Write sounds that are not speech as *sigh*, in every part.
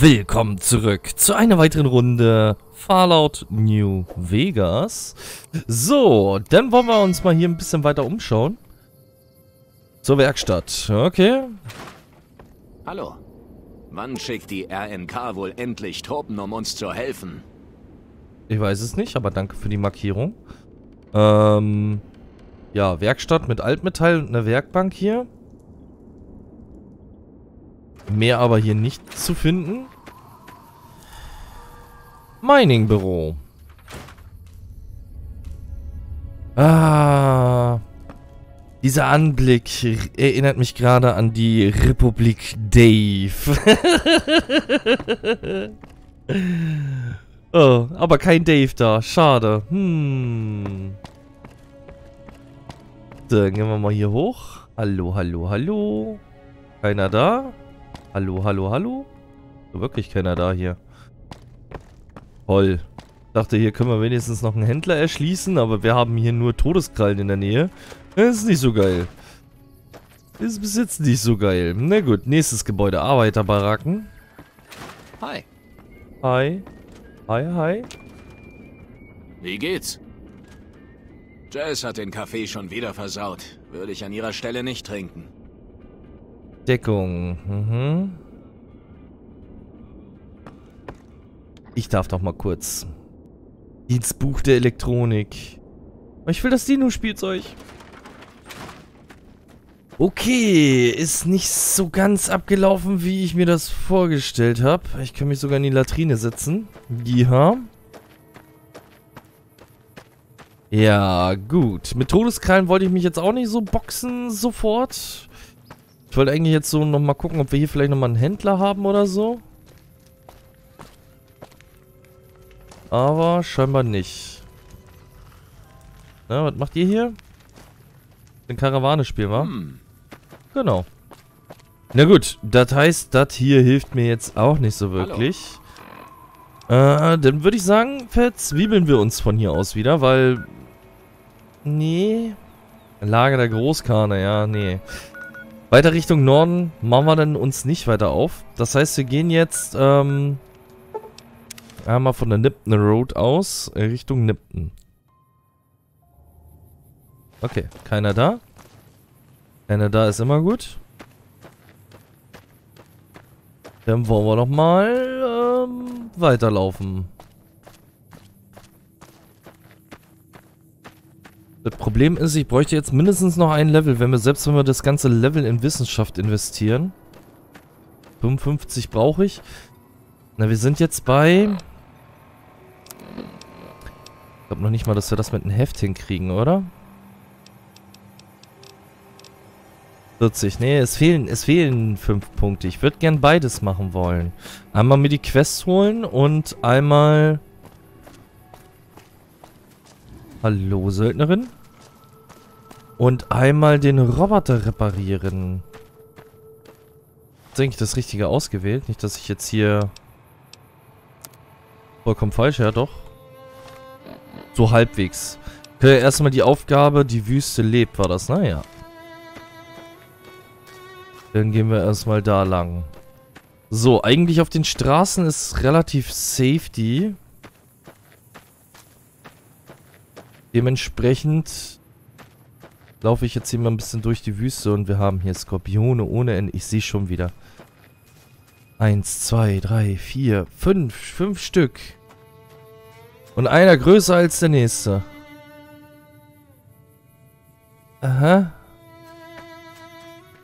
Willkommen zurück zu einer weiteren Runde Fallout New Vegas. So, dann wollen wir uns mal hier ein bisschen weiter umschauen. Zur Werkstatt, okay. Hallo. Wann schickt die RNK wohl endlich Truppen, um uns zu helfen? Ich weiß es nicht, aber danke für die Markierung. Ähm, ja, Werkstatt mit Altmetall und einer Werkbank hier. Mehr aber hier nicht zu finden. Mining-Büro. Ah. Dieser Anblick erinnert mich gerade an die Republik Dave. *laughs* oh, aber kein Dave da. Schade. Hm. Dann gehen wir mal hier hoch. Hallo, hallo, hallo. Keiner da? Hallo, hallo, hallo? Wirklich keiner da hier. Toll. Ich dachte, hier können wir wenigstens noch einen Händler erschließen, aber wir haben hier nur Todeskrallen in der Nähe. Das ist nicht so geil. Das ist bis jetzt nicht so geil. Na gut, nächstes Gebäude. Arbeiterbaracken. Hi. Hi. Hi, hi. Wie geht's? Jess hat den Kaffee schon wieder versaut. Würde ich an ihrer Stelle nicht trinken. Deckung. Mhm. Ich darf doch mal kurz ins Buch der Elektronik. Ich will das Dino-Spielzeug. Okay, ist nicht so ganz abgelaufen, wie ich mir das vorgestellt habe. Ich kann mich sogar in die Latrine setzen. Ja. Ja, gut. Mit Todeskrallen wollte ich mich jetzt auch nicht so boxen sofort. Ich wollte eigentlich jetzt so nochmal gucken, ob wir hier vielleicht nochmal einen Händler haben oder so. Aber scheinbar nicht. Na, was macht ihr hier? Ein Karawane-Spiel, wa? Hm. Genau. Na gut, das heißt, das hier hilft mir jetzt auch nicht so wirklich. Äh, dann würde ich sagen, verzwiebeln wir uns von hier aus wieder, weil... Nee. Lager der Großkarne, ja, nee. Weiter Richtung Norden machen wir dann uns nicht weiter auf. Das heißt, wir gehen jetzt ähm, einmal von der Nipton Road aus äh, Richtung Nipton. Okay, keiner da. Keiner da ist immer gut. Dann wollen wir noch mal ähm, weiterlaufen. Das Problem ist, ich bräuchte jetzt mindestens noch ein Level, wenn wir, selbst wenn wir das ganze Level in Wissenschaft investieren. 55 brauche ich. Na, wir sind jetzt bei... Ich glaube noch nicht mal, dass wir das mit einem Heft hinkriegen, oder? 40. Nee, es fehlen, es fehlen 5 Punkte. Ich würde gern beides machen wollen. Einmal mir die Quests holen und einmal... Hallo, Söldnerin? Und einmal den Roboter reparieren. Ist eigentlich das Richtige ausgewählt? Nicht, dass ich jetzt hier... Vollkommen falsch, ja doch. So halbwegs. Okay, erstmal die Aufgabe, die Wüste lebt, war das, naja. Dann gehen wir erstmal da lang. So, eigentlich auf den Straßen ist relativ safety. Dementsprechend laufe ich jetzt hier mal ein bisschen durch die Wüste und wir haben hier Skorpione ohne Ende. Ich sehe schon wieder. Eins, zwei, drei, vier, fünf. Fünf Stück. Und einer größer als der nächste. Aha.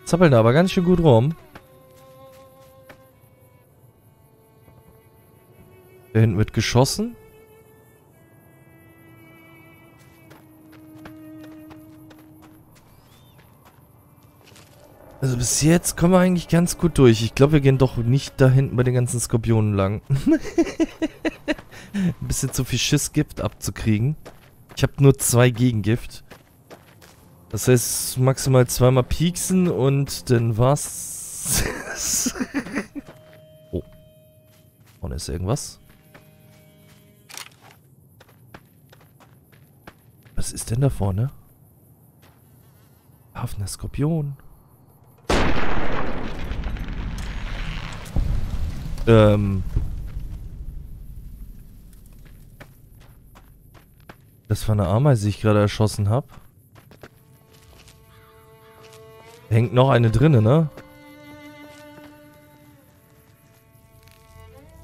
Zappeln da aber ganz schön gut rum. Da hinten wird geschossen. Also bis jetzt kommen wir eigentlich ganz gut durch. Ich glaube, wir gehen doch nicht da hinten bei den ganzen Skorpionen lang. *laughs* Ein bisschen zu viel Schiss-Gift abzukriegen. Ich habe nur zwei Gegengift. Das heißt, maximal zweimal pieksen und dann war's. *laughs* oh. Vorne ist irgendwas. Was ist denn da vorne? Hafner Skorpion. Ähm. Das war eine Ameise, die ich gerade erschossen habe. Hängt noch eine drinne, ne?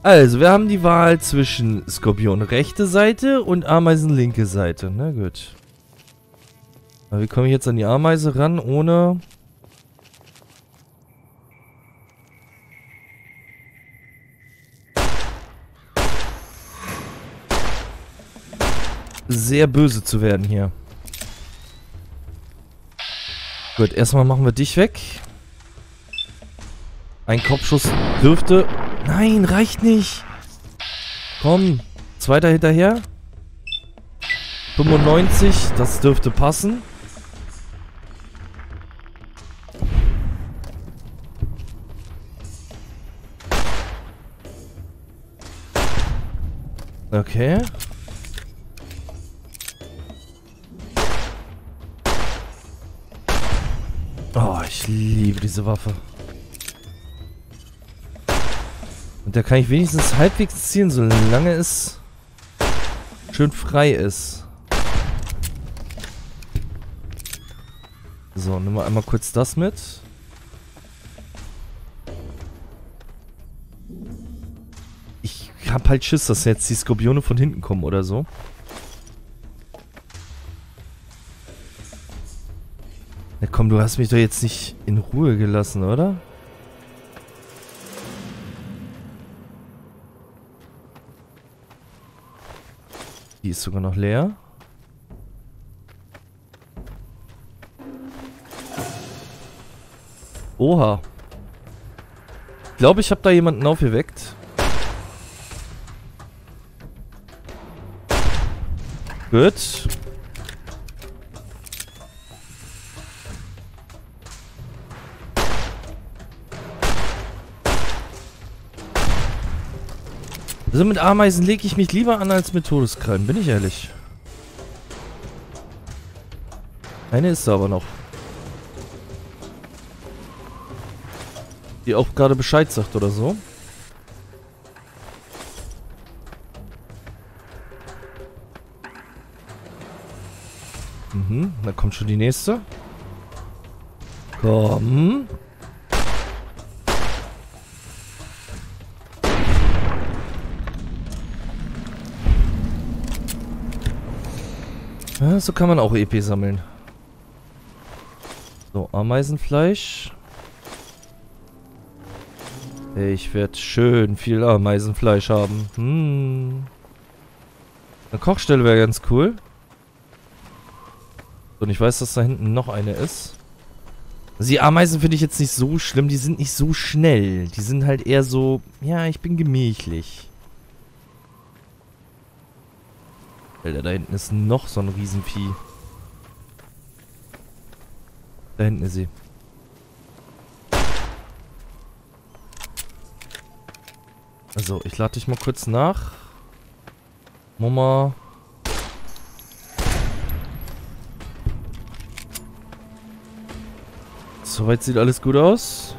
Also, wir haben die Wahl zwischen Skorpion rechte Seite und Ameisen linke Seite. Na gut. Aber wie komme ich jetzt an die Ameise ran, ohne... sehr böse zu werden hier. Gut, erstmal machen wir dich weg. Ein Kopfschuss dürfte... Nein, reicht nicht. Komm, zweiter hinterher. 95, das dürfte passen. Okay. Oh, ich liebe diese Waffe. Und da kann ich wenigstens halbwegs zielen, solange es schön frei ist. So, nimm mal einmal kurz das mit. Ich hab halt Schiss, dass jetzt die Skorpione von hinten kommen oder so. Komm, du hast mich doch jetzt nicht in Ruhe gelassen, oder? Die ist sogar noch leer. Oha. Ich glaube, ich habe da jemanden aufgeweckt. Gut. Also mit Ameisen lege ich mich lieber an als mit Todeskrallen, bin ich ehrlich. Eine ist da aber noch. Die auch gerade Bescheid sagt oder so. Mhm, dann kommt schon die nächste. Komm. Ja, so kann man auch EP sammeln. So, Ameisenfleisch. Ich werde schön viel Ameisenfleisch haben. Hm. Eine Kochstelle wäre ganz cool. Und ich weiß, dass da hinten noch eine ist. Also die Ameisen finde ich jetzt nicht so schlimm. Die sind nicht so schnell. Die sind halt eher so... Ja, ich bin gemächlich. Alter, da hinten ist noch so ein Riesenvieh. Da hinten ist sie. Also, ich lade dich mal kurz nach. Mama. Soweit sieht alles gut aus.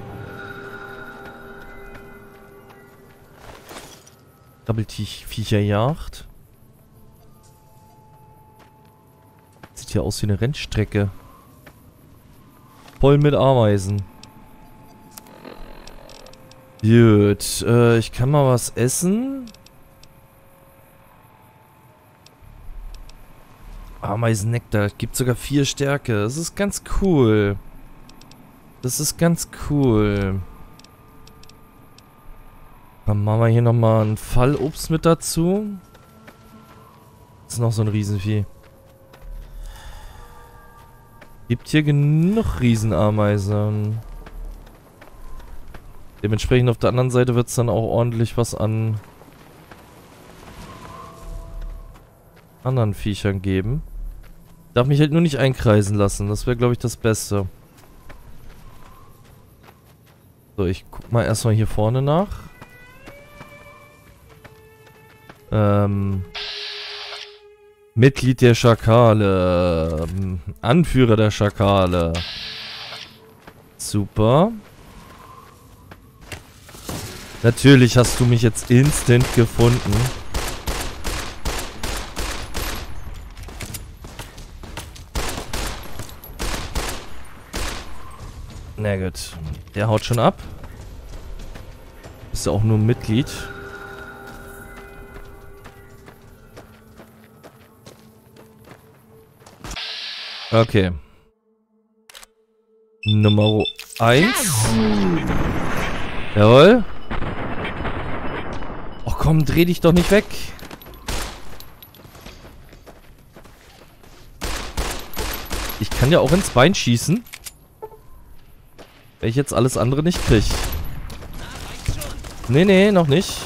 Krabbelviecherjagd. Hier aus wie eine Rennstrecke. Voll mit Ameisen. Gut, äh, ich kann mal was essen. Ameisennektar, gibt sogar vier Stärke. Das ist ganz cool. Das ist ganz cool. Dann machen wir hier nochmal ein Fallobst mit dazu. Das ist noch so ein Riesenvieh. Gibt hier genug Riesenameisen. Dementsprechend auf der anderen Seite wird es dann auch ordentlich was an anderen Viechern geben. Darf mich halt nur nicht einkreisen lassen. Das wäre, glaube ich, das Beste. So, ich guck mal erstmal hier vorne nach. Ähm... Mitglied der Schakale. Anführer der Schakale. Super. Natürlich hast du mich jetzt instant gefunden. Na gut. Der haut schon ab. Ist ja auch nur Mitglied. Okay. Nummer 1. Jawohl. Och komm, dreh dich doch nicht weg. Ich kann ja auch ins Bein schießen. Wenn ich jetzt alles andere nicht krieg. Nee, nee, noch nicht.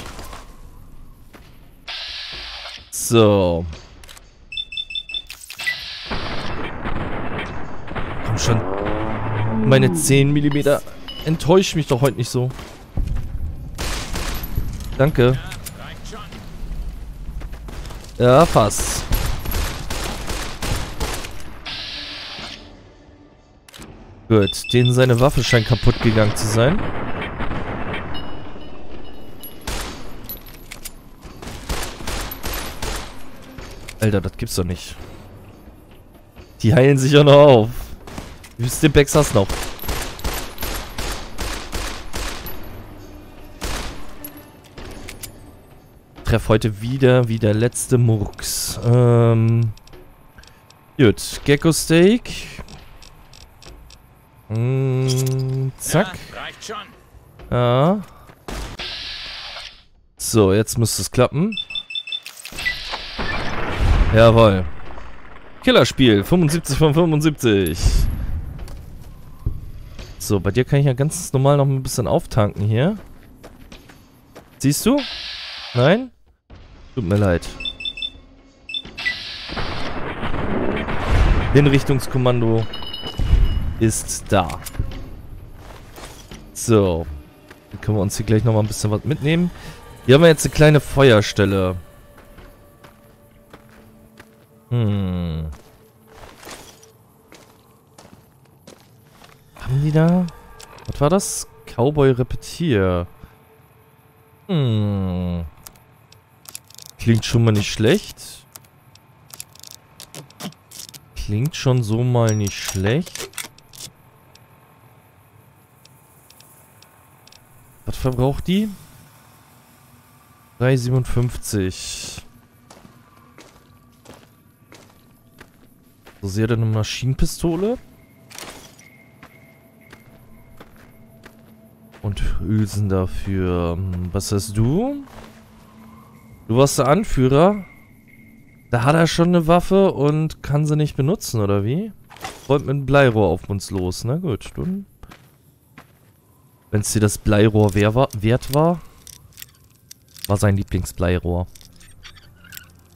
So. Komm schon. Meine 10 mm. Enttäusch mich doch heute nicht so. Danke. Ja, fast. Gut, denen seine Waffe scheint kaputt gegangen zu sein. Alter, das gibt's doch nicht. Die heilen sich auch noch auf. Wie viele Stimpacks hast du noch? Treff heute wieder wie der letzte Murks. Ähm. Gut, Gecko Steak. Mm, zack. Ja. So, jetzt müsste es klappen. Jawohl. Killerspiel. 75 von 75. So, bei dir kann ich ja ganz normal noch ein bisschen auftanken hier. Siehst du? Nein? Tut mir leid. Hinrichtungskommando ist da. So. Dann können wir uns hier gleich nochmal ein bisschen was mitnehmen. Hier haben wir jetzt eine kleine Feuerstelle. Hm. Da? Was war das? Cowboy Repetier. Hm. Klingt schon mal nicht schlecht. Klingt schon so mal nicht schlecht. Was verbraucht die? 3,57. So, sie hat eine Maschinenpistole. Hülsen dafür. Was hast du? Du warst der Anführer. Da hat er schon eine Waffe und kann sie nicht benutzen, oder wie? Räumt mit einem Bleirohr auf uns los. Na gut, dann wenn es dir das Bleirohr wert war, war sein Lieblingsbleirohr.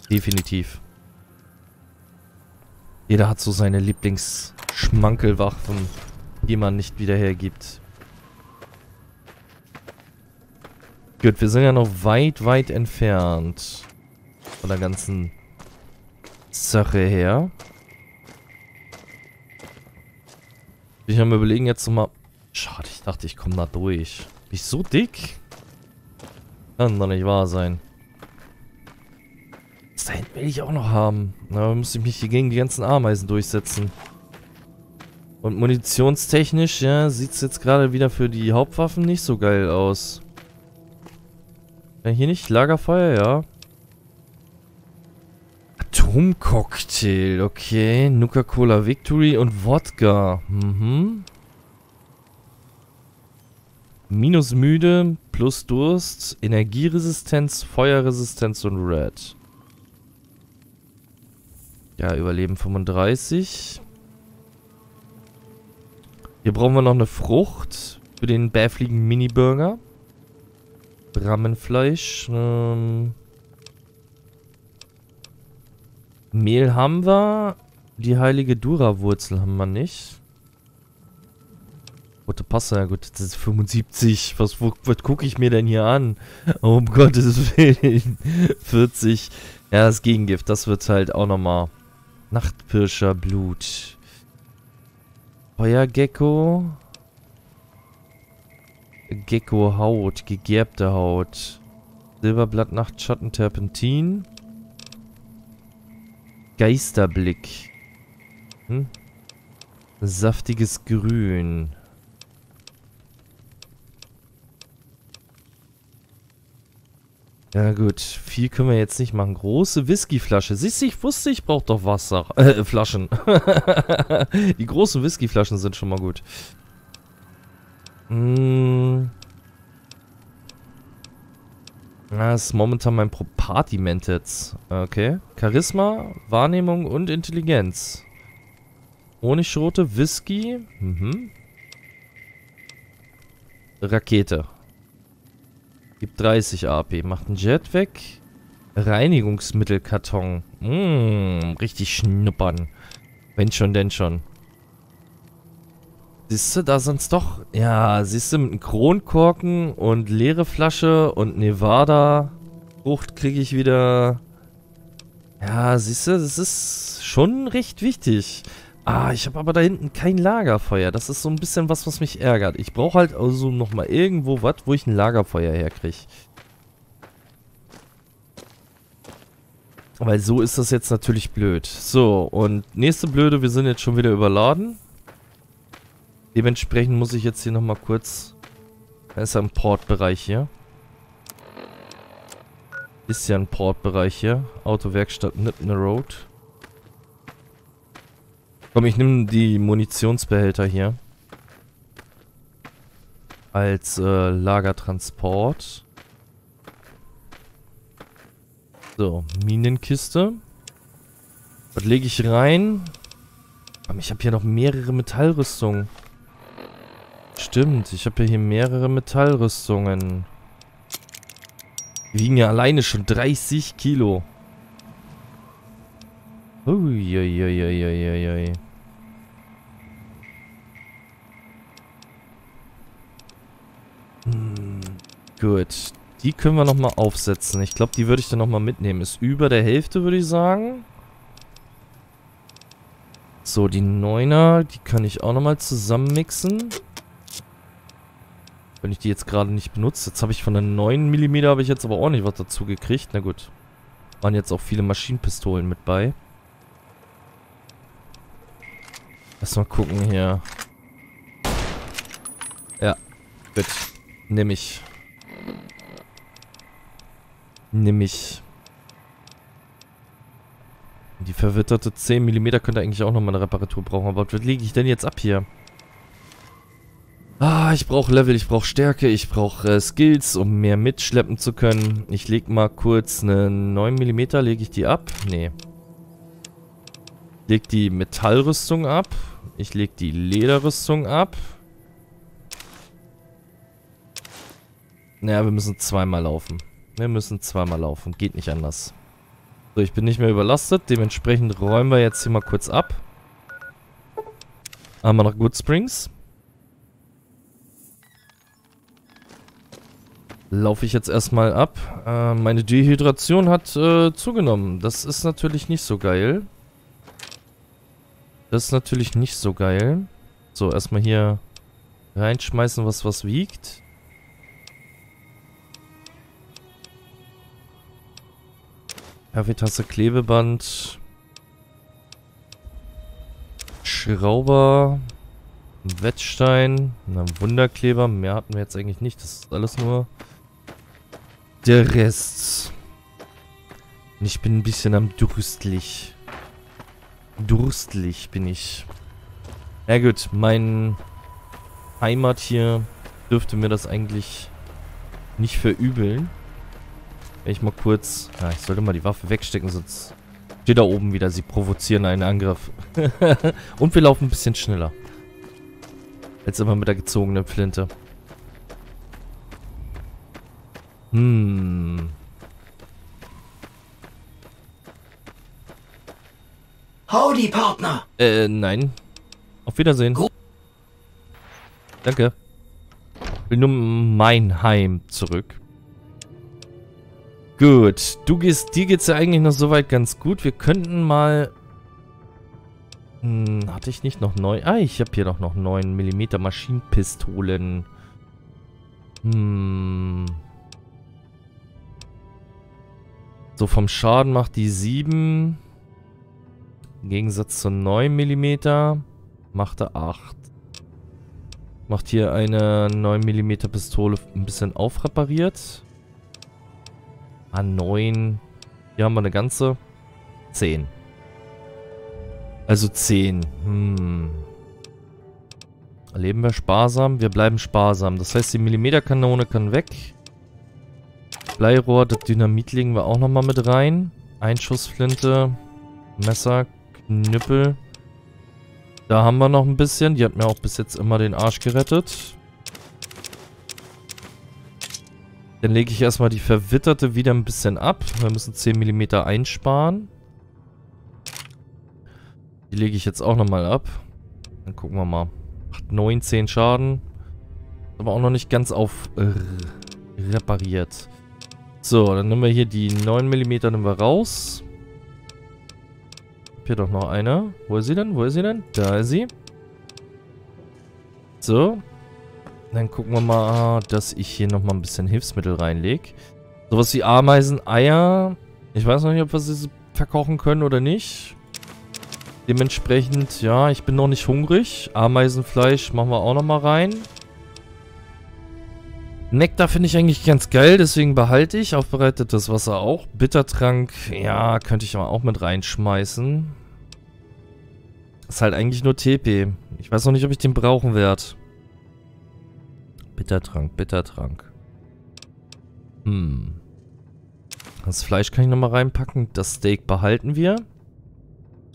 Definitiv. Jeder hat so seine Lieblingsschmankelwaffen, die man nicht wieder hergibt. Gut, wir sind ja noch weit, weit entfernt von der ganzen Sache her. Ich habe mir überlegen, jetzt nochmal Schade, ich dachte, ich komme da durch. Bin ich so dick? Kann doch nicht wahr sein. Das da hinten will ich auch noch haben. Na, muss ich mich hier gegen die ganzen Ameisen durchsetzen. Und munitionstechnisch, ja, sieht es jetzt gerade wieder für die Hauptwaffen nicht so geil aus. Ja, hier nicht? Lagerfeuer, ja. Atomcocktail, okay. Nuka-Cola Victory und Wodka. Mhm. Minus müde, plus Durst, Energieresistenz, Feuerresistenz und Red. Ja, Überleben 35. Hier brauchen wir noch eine Frucht für den bäfligen Mini-Burger. Brammenfleisch. Ähm Mehl haben wir. Die heilige Dura-Wurzel haben wir nicht. Rote Passe, ja gut, das ist 75. Was, was gucke ich mir denn hier an? Oh, um *laughs* Gottes Willen. 40. Ja, das Gegengift, das wird halt auch nochmal. Nachtpirscher Blut. Feuergecko. Gecko Haut, gegerbte Haut. Silberblatt Nachtschatten Terpentin. Geisterblick. Hm? Saftiges Grün. Ja gut, viel können wir jetzt nicht machen. Große Whiskyflasche. Siehst du, ich wusste, ich brauche doch Wasser. Äh, Flaschen. *laughs* Die großen Whiskyflaschen sind schon mal gut. Hm. Das ist momentan mein Partyment jetzt. Okay. Charisma, Wahrnehmung und Intelligenz. Honigschrote, Whisky. Mhm. Rakete. Gibt 30 AP. Macht einen Jet weg. Reinigungsmittelkarton. Mmh, richtig schnuppern. Wenn schon, denn schon. Siehst du, da sind's doch... Ja, siehst du, mit einem Kronkorken und leere Flasche und Nevada Frucht kriege ich wieder... Ja, siehst du, das ist schon recht wichtig. Ah, ich habe aber da hinten kein Lagerfeuer. Das ist so ein bisschen was, was mich ärgert. Ich brauche halt also nochmal irgendwo was, wo ich ein Lagerfeuer herkriege. Weil so ist das jetzt natürlich blöd. So, und nächste Blöde, wir sind jetzt schon wieder überladen. Dementsprechend muss ich jetzt hier nochmal kurz... Da ist ja ein Portbereich hier. Ist ja ein Portbereich hier. Autowerkstatt Nittner Road. Komm, ich nehme die Munitionsbehälter hier. Als äh, Lagertransport. So, Minenkiste. Was lege ich rein? Ich habe hier noch mehrere Metallrüstungen. Stimmt, ich habe ja hier mehrere Metallrüstungen. Die wiegen ja alleine schon 30 Kilo. Uiuiuiuiui. Hm, gut. Die können wir nochmal aufsetzen. Ich glaube, die würde ich dann nochmal mitnehmen. Ist über der Hälfte, würde ich sagen. So, die Neuner, die kann ich auch nochmal zusammenmixen. Wenn ich die jetzt gerade nicht benutze. Jetzt habe ich von der 9 mm habe ich jetzt aber auch nicht was dazu gekriegt. Na gut. Waren jetzt auch viele Maschinenpistolen mit bei. Lass mal gucken hier. Ja, gut. Nimm ich. Nimm ich. Die verwitterte 10 mm könnte eigentlich auch nochmal eine Reparatur brauchen. Aber was lege ich denn jetzt ab hier? Ah, ich brauche Level, ich brauche Stärke, ich brauche äh, Skills, um mehr mitschleppen zu können. Ich lege mal kurz eine 9 mm, lege ich die ab? Nee. Leg die Metallrüstung ab. Ich leg die Lederrüstung ab. Naja, wir müssen zweimal laufen. Wir müssen zweimal laufen. Geht nicht anders. So, ich bin nicht mehr überlastet. Dementsprechend räumen wir jetzt hier mal kurz ab. Haben wir noch Good Springs. Laufe ich jetzt erstmal ab. Äh, meine Dehydration hat äh, zugenommen. Das ist natürlich nicht so geil. Das ist natürlich nicht so geil. So, erstmal hier reinschmeißen, was was wiegt. Kaffeetasse, Klebeband. Schrauber. Wettstein. Na, Wunderkleber. Mehr hatten wir jetzt eigentlich nicht. Das ist alles nur der Rest. Ich bin ein bisschen am Durstlich. Durstlich bin ich. Ja gut, mein Heimat hier dürfte mir das eigentlich nicht verübeln. Wenn ich mal kurz... Ja, ich sollte mal die Waffe wegstecken, sonst steht da oben wieder. Sie provozieren einen Angriff. *laughs* Und wir laufen ein bisschen schneller. Als immer mit der gezogenen Flinte. Hm. Howdy, Partner. Äh, nein. Auf Wiedersehen. Gut. Danke. Ich will nur mein Heim zurück. Gut. Du gehst, dir geht's ja eigentlich noch soweit ganz gut. Wir könnten mal... Hm, hatte ich nicht noch neu... Ah, ich habe hier doch noch 9 mm Maschinenpistolen. Hm. So, vom Schaden macht die 7. Im Gegensatz zu 9 mm macht er 8. Macht hier eine 9 mm Pistole ein bisschen aufrepariert. Ah, 9. Hier haben wir eine ganze 10. Also 10. Hm. Leben wir sparsam? Wir bleiben sparsam. Das heißt, die Millimeterkanone kann weg. Bleirohr, das Dynamit legen wir auch nochmal mit rein. Einschussflinte, Messer, Knüppel. Da haben wir noch ein bisschen. Die hat mir auch bis jetzt immer den Arsch gerettet. Dann lege ich erstmal die Verwitterte wieder ein bisschen ab. Wir müssen 10 mm einsparen. Die lege ich jetzt auch nochmal ab. Dann gucken wir mal. Macht 19 Schaden. Aber auch noch nicht ganz auf äh, repariert. So, dann nehmen wir hier die 9 mm nehmen wir raus. Hier doch noch eine. Wo ist sie denn? Wo ist sie denn? Da ist sie. So. Dann gucken wir mal, dass ich hier nochmal ein bisschen Hilfsmittel reinlege. Sowas wie Ameisen, Eier. Ich weiß noch nicht, ob wir sie verkochen können oder nicht. Dementsprechend, ja, ich bin noch nicht hungrig. Ameisenfleisch machen wir auch nochmal rein. Nektar finde ich eigentlich ganz geil, deswegen behalte ich. Aufbereitetes Wasser auch. Bittertrank, ja, könnte ich aber auch mit reinschmeißen. Ist halt eigentlich nur TP. Ich weiß noch nicht, ob ich den brauchen werde. Bittertrank, Bittertrank. Hm. Das Fleisch kann ich nochmal reinpacken. Das Steak behalten wir.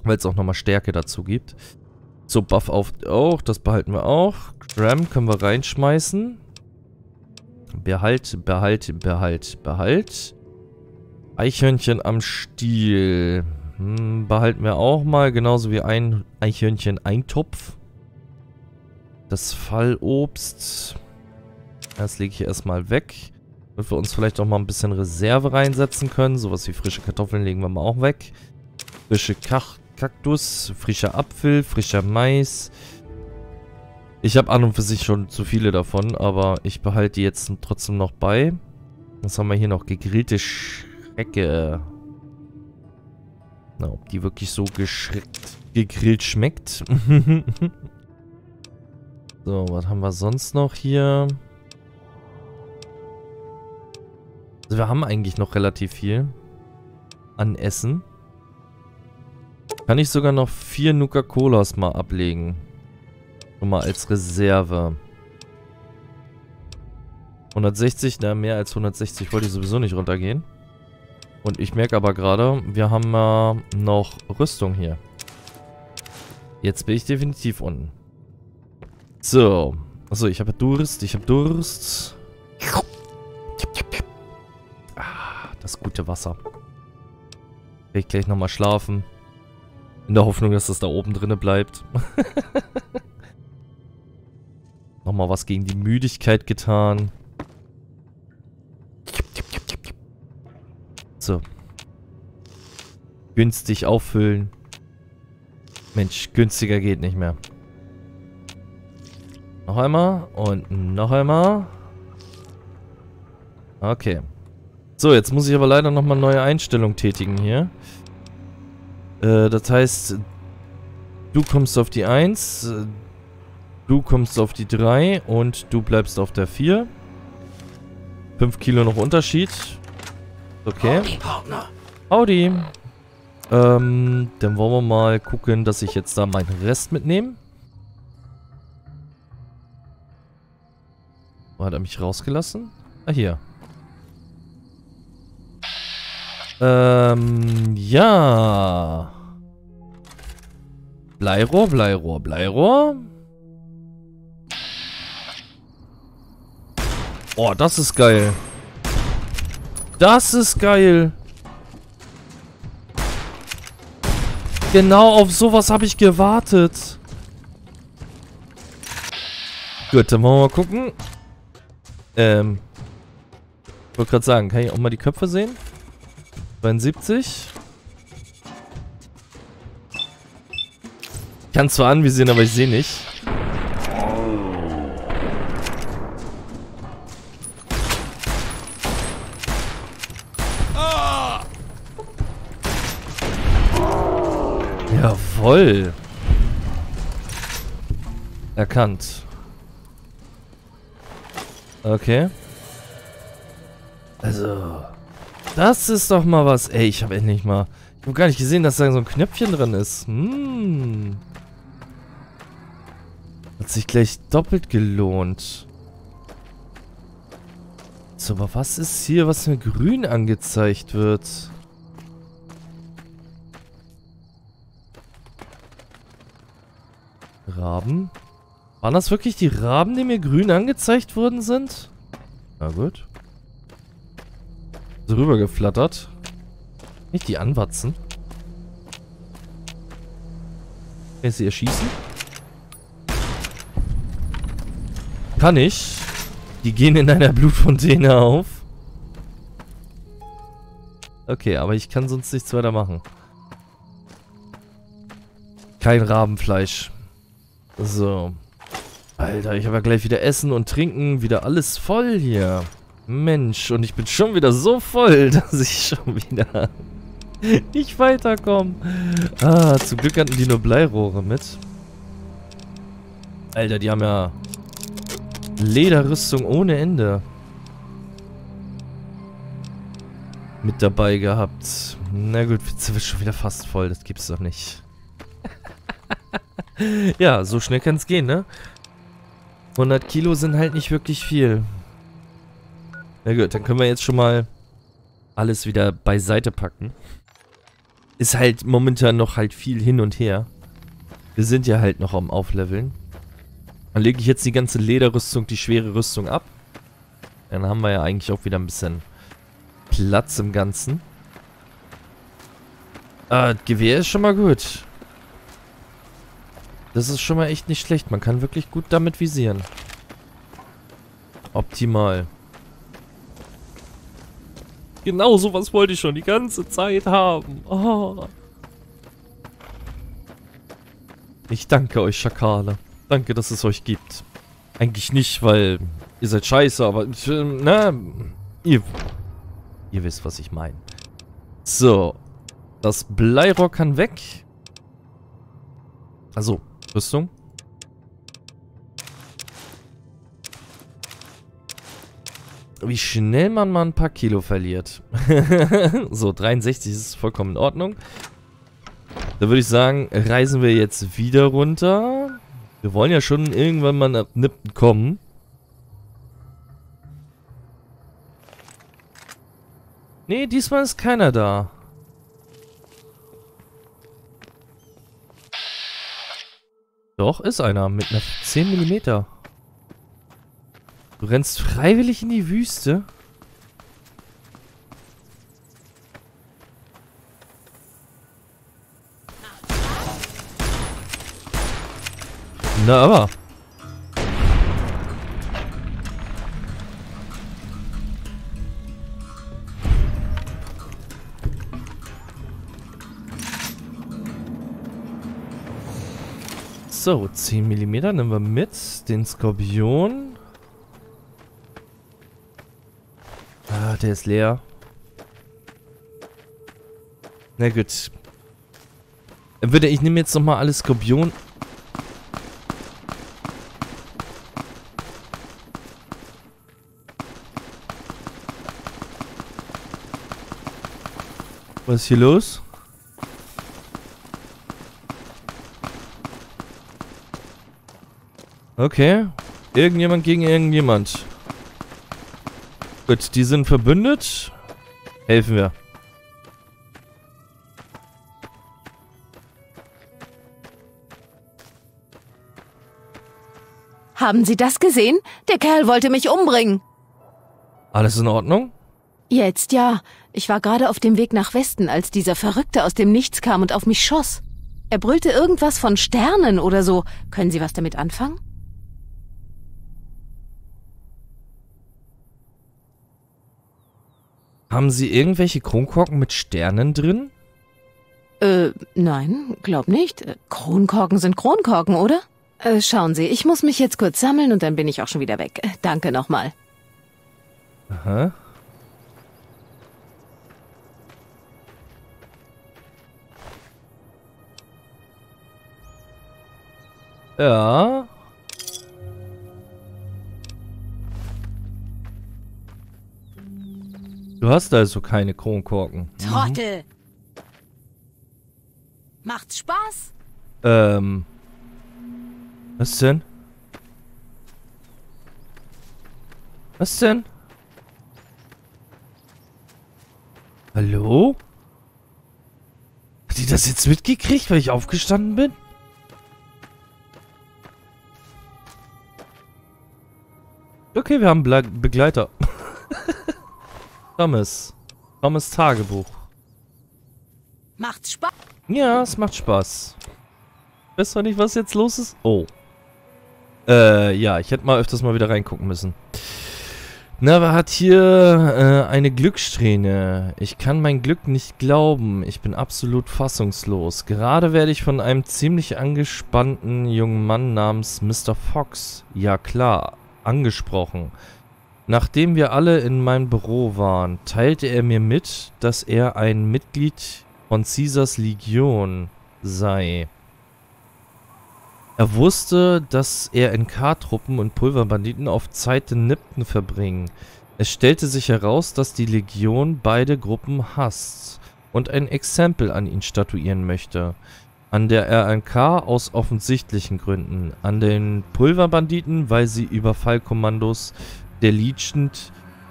Weil es auch nochmal Stärke dazu gibt. So, Buff auf auch. Das behalten wir auch. Ram können wir reinschmeißen. Behalt, behalt, behalt, behalt. Eichhörnchen am Stiel. Hm, behalten wir auch mal. Genauso wie ein Eichhörnchen-Eintopf. Das Fallobst. Das lege ich erstmal weg. Damit wir uns vielleicht auch mal ein bisschen Reserve reinsetzen können. Sowas wie frische Kartoffeln legen wir mal auch weg. Frische Kach Kaktus, frischer Apfel, frischer Mais. Ich habe an und für sich schon zu viele davon, aber ich behalte die jetzt trotzdem noch bei. Was haben wir hier noch? Gegrillte Schrecke. Na, ob die wirklich so gegrillt schmeckt. *laughs* so, was haben wir sonst noch hier? Also wir haben eigentlich noch relativ viel an Essen. Kann ich sogar noch vier Nuka-Colas mal ablegen. Schon mal als Reserve. 160, na mehr als 160 wollte ich sowieso nicht runtergehen. Und ich merke aber gerade, wir haben äh, noch Rüstung hier. Jetzt bin ich definitiv unten. So. Achso, ich habe Durst, ich habe Durst. Ah, das gute Wasser. Will ich gleich nochmal schlafen. In der Hoffnung, dass das da oben drinne bleibt. *laughs* Nochmal was gegen die Müdigkeit getan. So. Günstig auffüllen. Mensch, günstiger geht nicht mehr. Noch einmal und noch einmal. Okay. So, jetzt muss ich aber leider nochmal neue Einstellungen tätigen hier. Äh, das heißt, du kommst auf die 1, äh, du kommst auf die 3 und du bleibst auf der 4. 5 Kilo noch Unterschied. Okay. Howdy, Partner. Howdy. Ähm, dann wollen wir mal gucken, dass ich jetzt da meinen Rest mitnehme. Wo hat er mich rausgelassen? Ah, hier. Ähm, ja. Bleirohr, Bleirohr, Bleirohr. Oh, das ist geil. Das ist geil. Genau auf sowas habe ich gewartet. Gut, dann wollen wir mal gucken. Ähm. Ich wollte gerade sagen, kann ich auch mal die Köpfe sehen? 72. Kann zwar anvisieren, aber ich sehe nicht. Jawoll. Erkannt. Okay. Also, das ist doch mal was. Ey, ich habe endlich mal... Ich habe gar nicht gesehen, dass da so ein Knöpfchen drin ist. Hm. Hat sich gleich doppelt gelohnt. So, aber was ist hier, was mir grün angezeigt wird? Raben? Waren das wirklich die Raben, die mir grün angezeigt worden sind? Na gut. So rübergeflattert. Nicht die anwatzen. Kann ich sie erschießen? Kann ich. Die gehen in einer Blutfontäne auf. Okay, aber ich kann sonst nichts weiter machen. Kein Rabenfleisch. So. Alter, ich habe ja gleich wieder Essen und Trinken, wieder alles voll hier. Mensch, und ich bin schon wieder so voll, *laughs* dass ich schon wieder nicht weiterkomme. Ah, zum Glück hatten die nur Bleirohre mit. Alter, die haben ja Lederrüstung ohne Ende mit dabei gehabt. Na gut, jetzt sind wir schon wieder fast voll. Das gibt's doch nicht. *laughs* ja, so schnell kann es gehen, ne? 100 Kilo sind halt nicht wirklich viel. Na gut, dann können wir jetzt schon mal alles wieder beiseite packen. Ist halt momentan noch halt viel hin und her. Wir sind ja halt noch am Aufleveln. Dann lege ich jetzt die ganze Lederrüstung, die schwere Rüstung ab. Dann haben wir ja eigentlich auch wieder ein bisschen Platz im Ganzen. Ah, Gewehr ist schon mal gut. Das ist schon mal echt nicht schlecht. Man kann wirklich gut damit visieren. Optimal. Genau sowas wollte ich schon die ganze Zeit haben. Oh. Ich danke euch, Schakale. Danke, dass es euch gibt. Eigentlich nicht, weil ihr seid scheiße, aber... Na, ihr, ihr wisst, was ich meine. So. Das Bleirock kann weg. Also, Rüstung. Wie schnell man mal ein paar Kilo verliert. *laughs* so, 63 ist vollkommen in Ordnung. Da würde ich sagen, reisen wir jetzt wieder runter. Wir wollen ja schon irgendwann mal nach Nippen kommen. Nee, diesmal ist keiner da. Doch, ist einer mit einer 10 mm. Du rennst freiwillig in die Wüste? Na aber. So, 10 mm nehmen wir mit. Den Skorpion. Ah, der ist leer. Na gut. Würde ich nehme jetzt nochmal alle Skorpion. Was ist hier los? Okay. Irgendjemand gegen irgendjemand. Gut, die sind verbündet. Helfen wir. Haben Sie das gesehen? Der Kerl wollte mich umbringen. Alles in Ordnung? Jetzt ja. Ich war gerade auf dem Weg nach Westen, als dieser Verrückte aus dem Nichts kam und auf mich schoss. Er brüllte irgendwas von Sternen oder so. Können Sie was damit anfangen? Haben Sie irgendwelche Kronkorken mit Sternen drin? Äh, nein, glaub nicht. Äh, Kronkorken sind Kronkorken, oder? Äh, schauen Sie, ich muss mich jetzt kurz sammeln und dann bin ich auch schon wieder weg. Äh, danke nochmal. Aha. Ja. Du hast also keine Kronkorken. Trottel! Macht's Spaß? Ähm. Was denn? Was denn? Hallo? Hat die das jetzt mitgekriegt, weil ich aufgestanden bin? Okay, wir haben Ble Begleiter. *laughs* Thomas. Thomas Tagebuch. Macht's Spaß? Ja, es macht Spaß. Weißt du nicht, was jetzt los ist? Oh. Äh, ja, ich hätte mal öfters mal wieder reingucken müssen. Nava hat hier äh, eine Glückssträhne. Ich kann mein Glück nicht glauben. Ich bin absolut fassungslos. Gerade werde ich von einem ziemlich angespannten jungen Mann namens Mr. Fox, ja klar, angesprochen. Nachdem wir alle in meinem Büro waren, teilte er mir mit, dass er ein Mitglied von Caesars Legion sei. Er wusste, dass er NK-Truppen und Pulverbanditen auf Zeit in Nipton verbringen. Es stellte sich heraus, dass die Legion beide Gruppen hasst und ein Exempel an ihn statuieren möchte. An der RNK aus offensichtlichen Gründen, an den Pulverbanditen, weil sie Überfallkommandos der Legion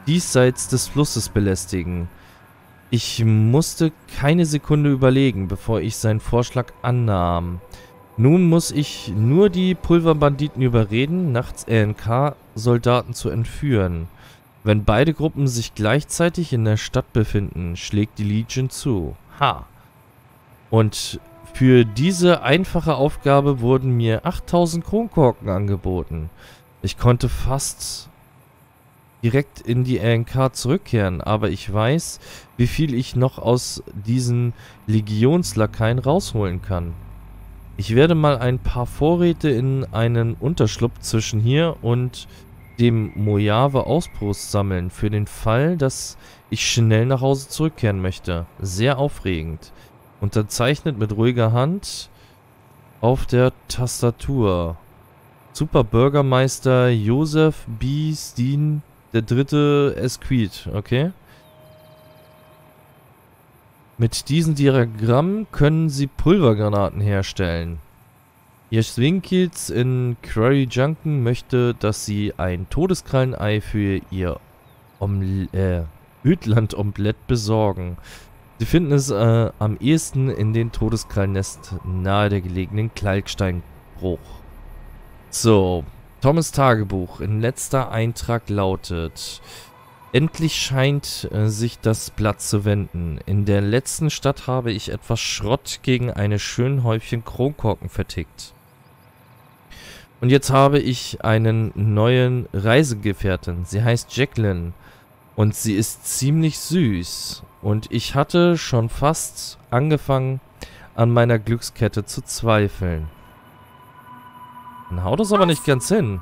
diesseits des Flusses belästigen. Ich musste keine Sekunde überlegen, bevor ich seinen Vorschlag annahm. Nun muss ich nur die Pulverbanditen überreden, nachts RNK-Soldaten zu entführen. Wenn beide Gruppen sich gleichzeitig in der Stadt befinden, schlägt die Legion zu. Ha! Und für diese einfache Aufgabe wurden mir 8000 Kronkorken angeboten. Ich konnte fast direkt in die RNK zurückkehren, aber ich weiß, wie viel ich noch aus diesen Legionslakaien rausholen kann. Ich werde mal ein paar Vorräte in einen Unterschlupf zwischen hier und dem Mojave Ausbrust sammeln, für den Fall, dass ich schnell nach Hause zurückkehren möchte. Sehr aufregend. Unterzeichnet mit ruhiger Hand auf der Tastatur. Super Bürgermeister Joseph B. Steen, der dritte Esquid, okay? Mit diesem Diagramm können Sie Pulvergranaten herstellen. Ihr Schwinkels in Quarry Junken möchte, dass Sie ein Todeskrallenei für Ihr Oml äh, Ödland-Omelett besorgen. Sie finden es äh, am ehesten in den Todeskrallennest nahe der gelegenen Kalksteinbruch. So, Thomas Tagebuch. In letzter Eintrag lautet... Endlich scheint äh, sich das Blatt zu wenden. In der letzten Stadt habe ich etwas Schrott gegen eine schönen Häufchen Kronkorken vertickt. Und jetzt habe ich einen neuen Reisegefährten. Sie heißt Jacqueline. Und sie ist ziemlich süß. Und ich hatte schon fast angefangen, an meiner Glückskette zu zweifeln. Dann haut das aber nicht ganz hin.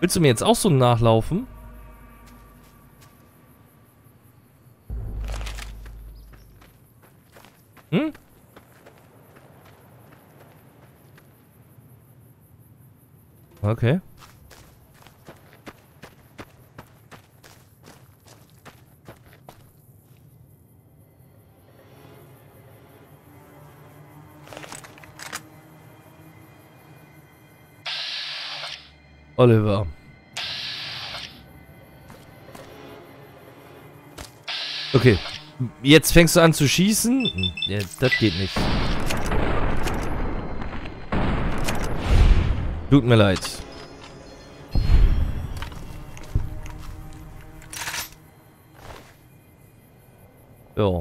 Willst du mir jetzt auch so nachlaufen? Hm? Okay. Oliver. Okay. Jetzt fängst du an zu schießen? Ja, das geht nicht. Tut mir leid. Ja.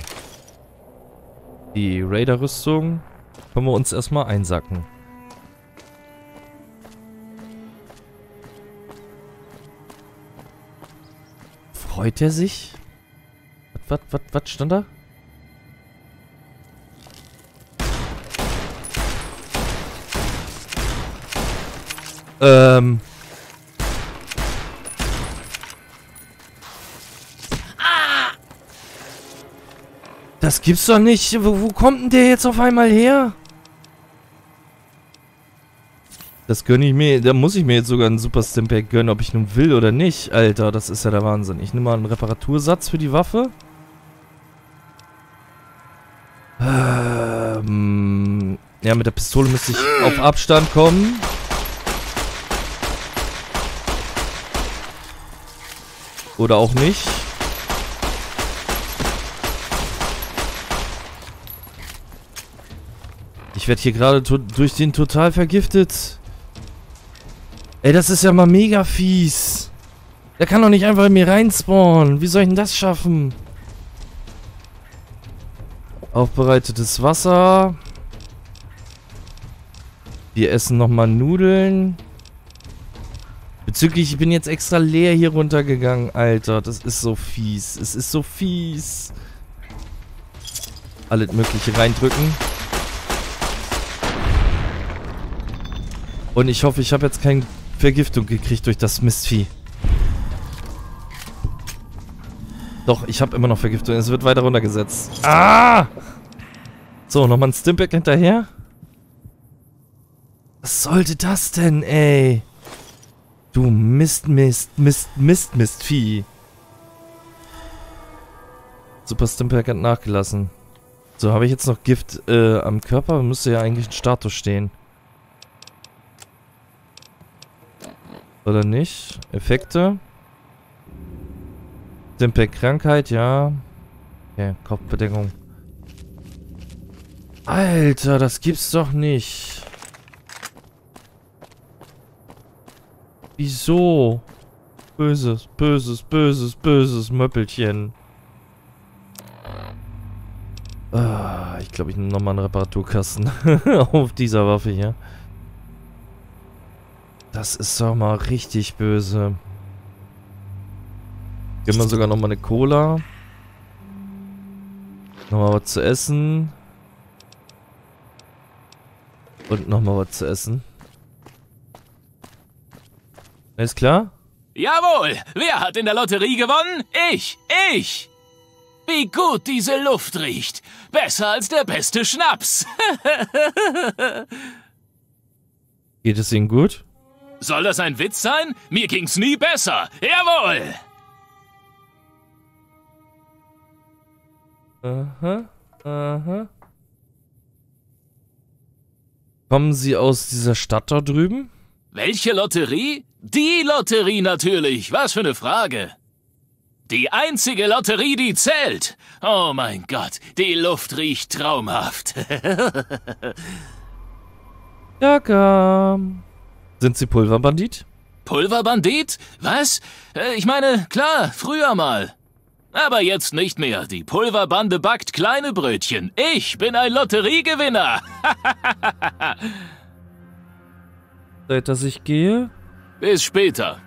Die Raider-Rüstung können wir uns erstmal einsacken. Freut er sich? Was, was, was stand da? Ähm. Das gibt's doch nicht. Wo, wo kommt denn der jetzt auf einmal her? Das gönne ich mir, da muss ich mir jetzt sogar einen Super Stimpack gönnen, ob ich nun will oder nicht. Alter, das ist ja der Wahnsinn. Ich nehme mal einen Reparatursatz für die Waffe. Ähm, ja, mit der Pistole müsste ich auf Abstand kommen. Oder auch nicht. Ich werde hier gerade durch den total vergiftet. Ey, das ist ja mal mega fies. Der kann doch nicht einfach in mir reinspawnen. Wie soll ich denn das schaffen? Aufbereitetes Wasser. Wir essen nochmal Nudeln. Bezüglich, ich bin jetzt extra leer hier runtergegangen. Alter, das ist so fies. Es ist so fies. Alles mögliche reindrücken. Und ich hoffe, ich habe jetzt keine Vergiftung gekriegt durch das Mistvieh. Doch, ich habe immer noch Vergiftung. Es wird weiter runtergesetzt. Ah! So, nochmal ein Stimpack hinterher. Was sollte das denn, ey? Du Mist, Mist, Mist, Mist, Mist, Vieh. Super Stimpack hat nachgelassen. So, habe ich jetzt noch Gift äh, am Körper? Müsste ja eigentlich ein Status stehen. Oder nicht? Effekte. Simple Krankheit, ja. Okay, Kopfbedeckung. Alter, das gibt's doch nicht. Wieso? Böses, böses, böses, böses Möppelchen. Ah, ich glaube, ich nehme nochmal einen Reparaturkasten *laughs* auf dieser Waffe hier. Das ist doch mal richtig böse. Geben wir sogar nochmal eine Cola. Nochmal was zu essen. Und nochmal was zu essen. Alles klar? Jawohl! Wer hat in der Lotterie gewonnen? Ich! Ich! Wie gut diese Luft riecht! Besser als der beste Schnaps! *laughs* Geht es Ihnen gut? Soll das ein Witz sein? Mir ging's nie besser. Jawohl! Aha, aha. Kommen Sie aus dieser Stadt da drüben? Welche Lotterie? Die Lotterie natürlich. Was für eine Frage. Die einzige Lotterie, die zählt. Oh mein Gott, die Luft riecht traumhaft. *laughs* ja, komm. Sind Sie Pulverbandit? Pulverbandit? Was? Äh, ich meine, klar, früher mal. Aber jetzt nicht mehr. Die Pulverbande backt kleine Brötchen. Ich bin ein Lotteriegewinner. *laughs* Seit dass ich gehe? Bis später.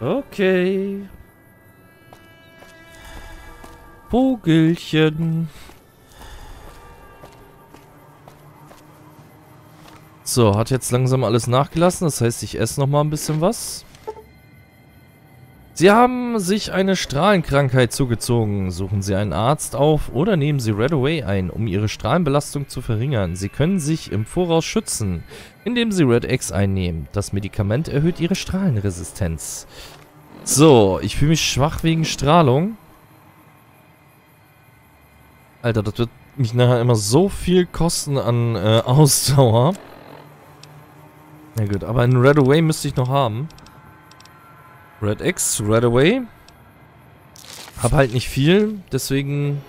Okay. Vogelchen. So, hat jetzt langsam alles nachgelassen. Das heißt, ich esse noch mal ein bisschen was. Sie haben sich eine Strahlenkrankheit zugezogen. Suchen Sie einen Arzt auf oder nehmen Sie Red Away ein, um Ihre Strahlenbelastung zu verringern. Sie können sich im Voraus schützen, indem Sie Red X einnehmen. Das Medikament erhöht Ihre Strahlenresistenz. So, ich fühle mich schwach wegen Strahlung. Alter, das wird mich nachher immer so viel kosten an äh, *laughs* Ausdauer. Na gut, aber ein Red Away müsste ich noch haben. Red X, Red Away. Hab halt nicht viel, deswegen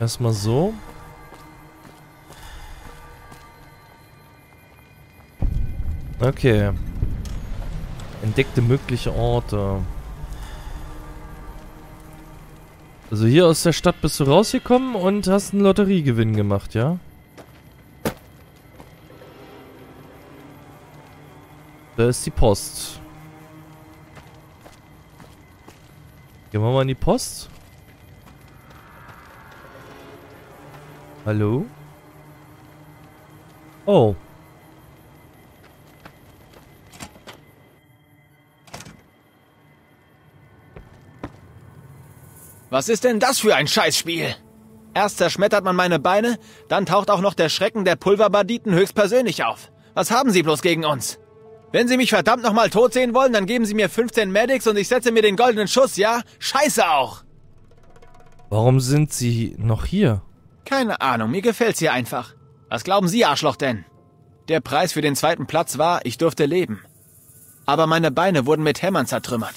erstmal so. Okay. Entdeckte mögliche Orte. Also hier aus der Stadt bist du rausgekommen und hast einen Lotteriegewinn gemacht, ja? Da ist die Post. Gehen wir mal in die Post. Hallo? Oh. Was ist denn das für ein Scheißspiel? Erst zerschmettert man meine Beine, dann taucht auch noch der Schrecken der Pulverbanditen höchstpersönlich auf. Was haben Sie bloß gegen uns? Wenn Sie mich verdammt nochmal tot sehen wollen, dann geben Sie mir 15 Medics und ich setze mir den goldenen Schuss, ja? Scheiße auch! Warum sind Sie noch hier? Keine Ahnung, mir gefällt's hier einfach. Was glauben Sie, Arschloch denn? Der Preis für den zweiten Platz war, ich durfte leben. Aber meine Beine wurden mit Hämmern zertrümmert.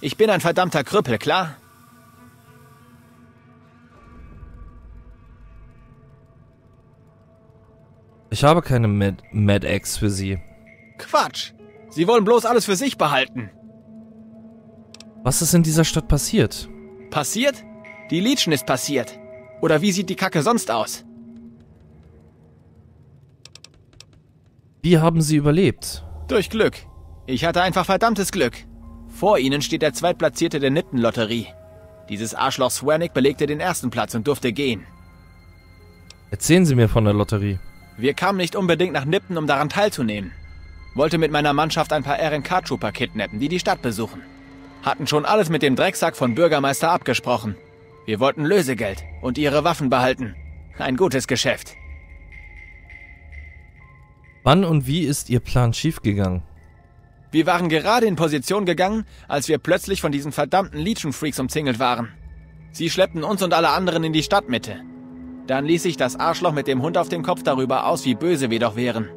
Ich bin ein verdammter Krüppel, klar? Ich habe keine Mad, Mad X für Sie. Quatsch! Sie wollen bloß alles für sich behalten. Was ist in dieser Stadt passiert? Passiert? Die Legion ist passiert. Oder wie sieht die Kacke sonst aus? Wie haben Sie überlebt? Durch Glück. Ich hatte einfach verdammtes Glück. Vor ihnen steht der Zweitplatzierte der Nipton-Lotterie. Dieses Arschloch Swernick belegte den ersten Platz und durfte gehen. Erzählen Sie mir von der Lotterie. Wir kamen nicht unbedingt nach Nipton, um daran teilzunehmen. Wollte mit meiner Mannschaft ein paar RNK-Trooper kidnappen, die die Stadt besuchen. Hatten schon alles mit dem Drecksack von Bürgermeister abgesprochen. Wir wollten Lösegeld und ihre Waffen behalten. Ein gutes Geschäft. Wann und wie ist Ihr Plan schiefgegangen? Wir waren gerade in Position gegangen, als wir plötzlich von diesen verdammten Legion-Freaks umzingelt waren. Sie schleppten uns und alle anderen in die Stadtmitte. Dann ließ sich das Arschloch mit dem Hund auf dem Kopf darüber aus, wie böse wir doch wären.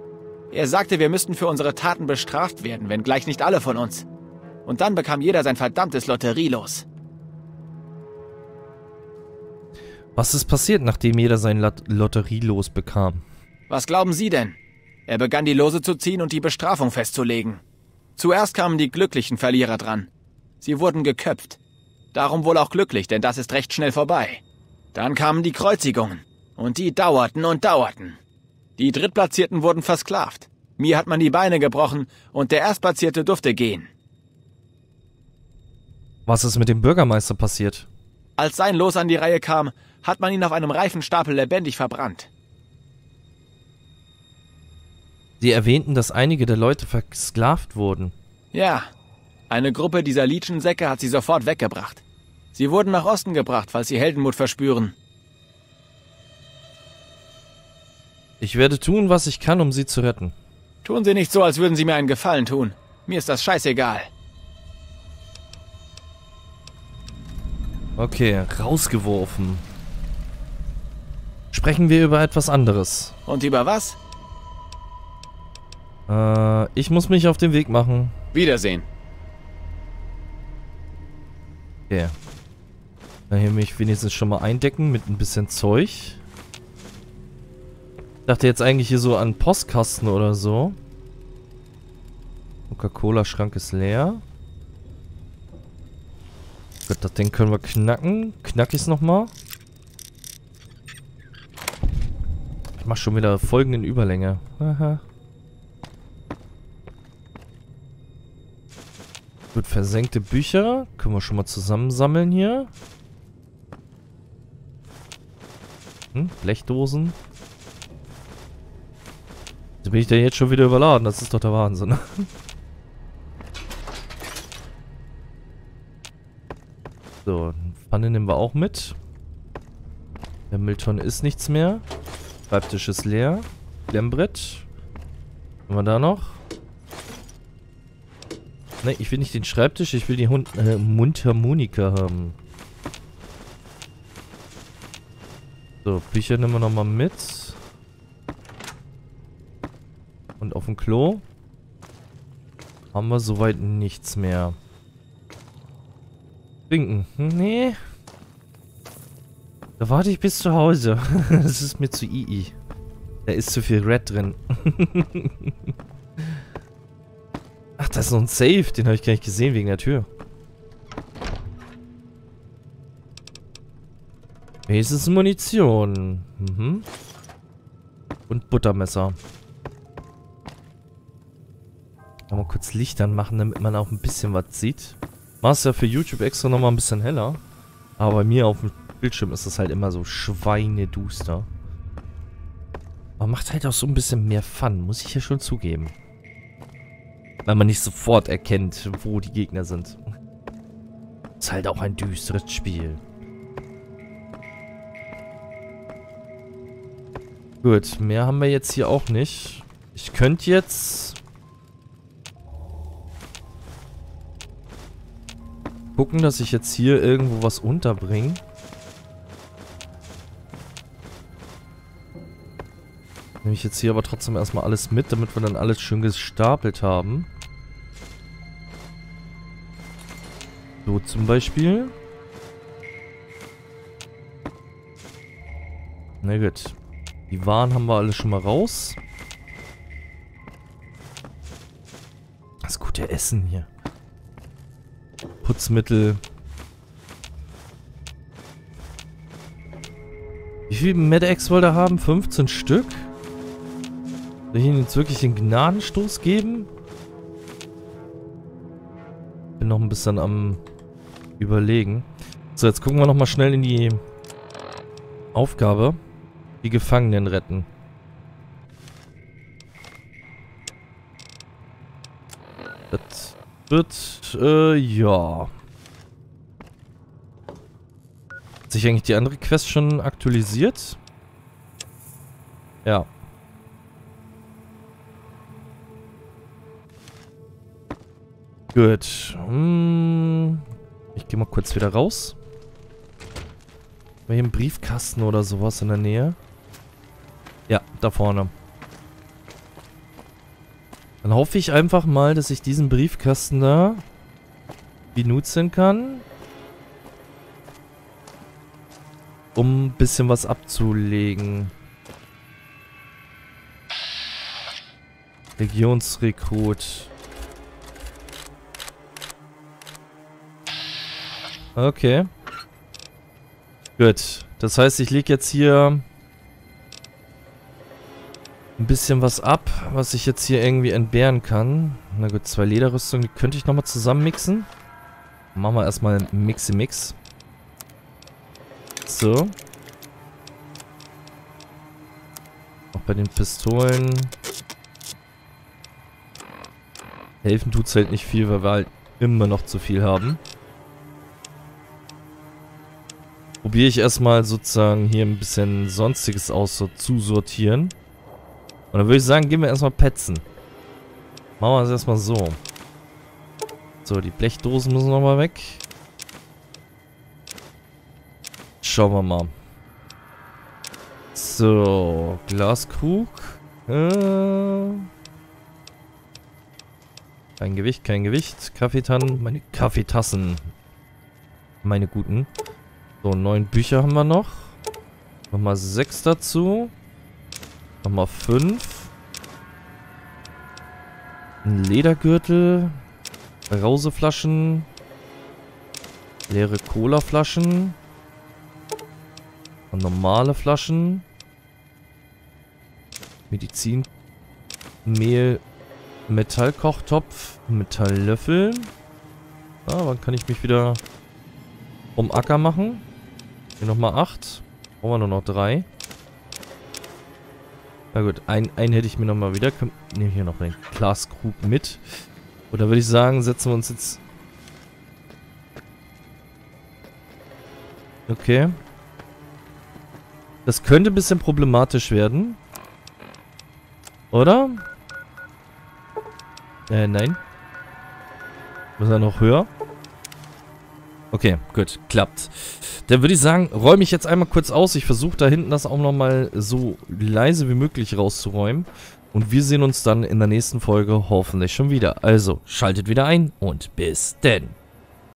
Er sagte, wir müssten für unsere Taten bestraft werden, wenngleich nicht alle von uns. Und dann bekam jeder sein verdammtes Lotterielos. Was ist passiert, nachdem jeder sein Lot Lotterielos bekam? Was glauben Sie denn? Er begann die Lose zu ziehen und die Bestrafung festzulegen. Zuerst kamen die glücklichen Verlierer dran. Sie wurden geköpft. Darum wohl auch glücklich, denn das ist recht schnell vorbei. Dann kamen die Kreuzigungen. Und die dauerten und dauerten. Die Drittplatzierten wurden versklavt. Mir hat man die Beine gebrochen und der Erstplatzierte durfte gehen. Was ist mit dem Bürgermeister passiert? Als sein Los an die Reihe kam, hat man ihn auf einem Reifenstapel lebendig verbrannt. Sie erwähnten, dass einige der Leute versklavt wurden. Ja, eine Gruppe dieser Legion-Säcke hat sie sofort weggebracht. Sie wurden nach Osten gebracht, falls sie Heldenmut verspüren. Ich werde tun, was ich kann, um sie zu retten. Tun Sie nicht so, als würden Sie mir einen Gefallen tun. Mir ist das scheißegal. Okay, rausgeworfen. Sprechen wir über etwas anderes. Und über was? Äh, ich muss mich auf den Weg machen. Wiedersehen. Okay. Dann hier mich wenigstens schon mal eindecken mit ein bisschen Zeug. Dachte jetzt eigentlich hier so an Postkasten oder so. Coca-Cola-Schrank ist leer. Gut, das Ding können wir knacken. Knack ich es nochmal. Ich mach schon wieder folgenden Überlänge. Aha. Gut, versenkte Bücher. Können wir schon mal zusammensammeln hier. Hm, Blechdosen. Bin ich denn jetzt schon wieder überladen. Das ist doch der Wahnsinn. *laughs* so, Pfanne nehmen wir auch mit. Der Mülltonne ist nichts mehr. Schreibtisch ist leer. Klemmbrett. Haben wir da noch? Ne, ich will nicht den Schreibtisch, ich will die Hund äh, Mundharmonika haben. So, Bücher nehmen wir nochmal mit. Und auf dem Klo haben wir soweit nichts mehr. Winken. Nee. Da warte ich bis zu Hause. *laughs* das ist mir zu ii. Da ist zu viel Red drin. *laughs* Ach, da ist noch ein Safe. Den habe ich gar nicht gesehen wegen der Tür. Wenigstens Munition. Mhm. Und Buttermesser. Mal kurz Licht anmachen, damit man auch ein bisschen was sieht. Mach's ja für YouTube extra nochmal ein bisschen heller. Aber bei mir auf dem Bildschirm ist das halt immer so schweineduster. Aber macht halt auch so ein bisschen mehr Fun, muss ich ja schon zugeben. Weil man nicht sofort erkennt, wo die Gegner sind. Ist halt auch ein düsteres Spiel. Gut, mehr haben wir jetzt hier auch nicht. Ich könnte jetzt... Gucken, dass ich jetzt hier irgendwo was unterbringe. Nehme ich jetzt hier aber trotzdem erstmal alles mit, damit wir dann alles schön gestapelt haben. So zum Beispiel. Na gut. Die Waren haben wir alle schon mal raus. Das gute Essen hier. Putzmittel. Wie viel Medex wollt ihr haben? 15 Stück? Soll ich ihnen jetzt wirklich den Gnadenstoß geben? Bin noch ein bisschen am überlegen. So, jetzt gucken wir nochmal schnell in die Aufgabe. Die Gefangenen retten. Das wird, äh, ja. Hat sich eigentlich die andere Quest schon aktualisiert? Ja. Gut. Hm. Ich gehe mal kurz wieder raus. War hier ein Briefkasten oder sowas in der Nähe? Ja, da vorne. Dann hoffe ich einfach mal, dass ich diesen Briefkasten da benutzen kann. Um ein bisschen was abzulegen. Legionsrekrut. Okay. Gut. Das heißt, ich lege jetzt hier ein bisschen was ab, was ich jetzt hier irgendwie entbehren kann. Na gut, zwei Lederrüstungen, die könnte ich nochmal zusammenmixen. Machen wir erstmal Mixi-Mix. So. Auch bei den Pistolen. Helfen tut es halt nicht viel, weil wir halt immer noch zu viel haben. Probiere ich erstmal sozusagen hier ein bisschen Sonstiges auszusortieren. Und dann würde ich sagen, gehen wir erstmal petzen. Machen wir es erstmal so. So, die Blechdosen müssen nochmal weg. Schauen wir mal. So, Glaskrug. Äh, kein Gewicht, kein Gewicht. Kaffeetannen, meine Kaffeetassen. Meine guten. So, neun Bücher haben wir noch. Nochmal sechs dazu. Nochmal fünf. Ein Ledergürtel. Rauseflaschen. Leere Colaflaschen. Und normale Flaschen. Medizin. Mehl. Metallkochtopf. Metalllöffel. Ah, wann kann ich mich wieder um Acker machen? Hier nochmal acht. Brauchen wir nur noch drei. Na gut, einen, einen hätte ich mir nochmal wieder... Nehme hier noch den Glaskrug mit. Oder würde ich sagen, setzen wir uns jetzt... Okay. Das könnte ein bisschen problematisch werden. Oder? Äh, nein. Muss er noch höher? Okay, gut, klappt. Dann würde ich sagen, räume ich jetzt einmal kurz aus. Ich versuche da hinten das auch nochmal so leise wie möglich rauszuräumen. Und wir sehen uns dann in der nächsten Folge hoffentlich schon wieder. Also, schaltet wieder ein und bis denn.